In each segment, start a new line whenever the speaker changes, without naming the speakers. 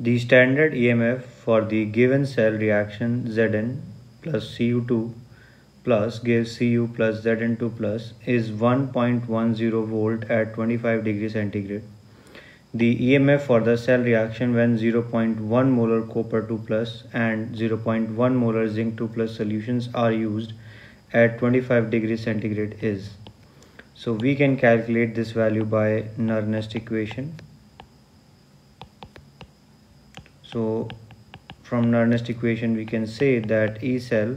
The standard EMF for the given cell reaction Zn plus Cu2 plus gives Cu plus Zn2 plus is 1.10 volt at 25 degree centigrade. The EMF for the cell reaction when 0.1 molar copper 2 plus and 0.1 molar zinc 2 plus solutions are used at 25 degree centigrade is. So we can calculate this value by Nernst equation so from Nernst equation we can say that E cell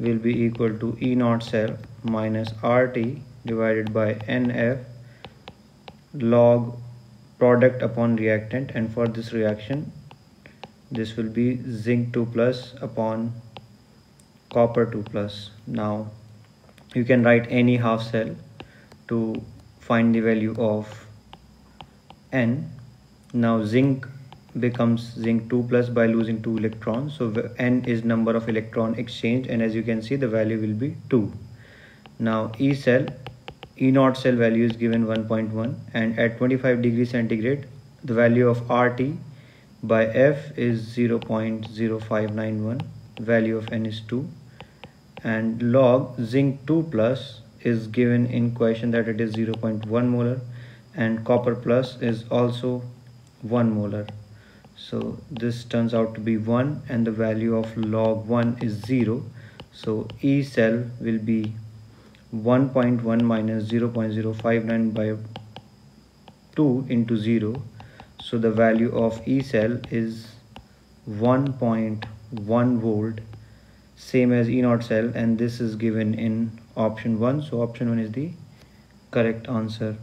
will be equal to E naught cell minus RT divided by NF log product upon reactant. And for this reaction this will be zinc 2 plus upon copper 2 plus. Now you can write any half cell to find the value of n. Now zinc becomes zinc 2 plus by losing 2 electrons. So n is number of electron exchange and as you can see the value will be 2 now e cell e naught cell value is given 1.1 and at 25 degree centigrade the value of rt by f is 0.0591 value of n is 2 and log zinc 2 plus is given in question that it is 0.1 molar and copper plus is also 1 molar so this turns out to be 1 and the value of log 1 is 0 so E cell will be 1.1 minus 0.059 by 2 into 0 so the value of E cell is 1.1 volt same as E naught cell and this is given in option 1 so option 1 is the correct answer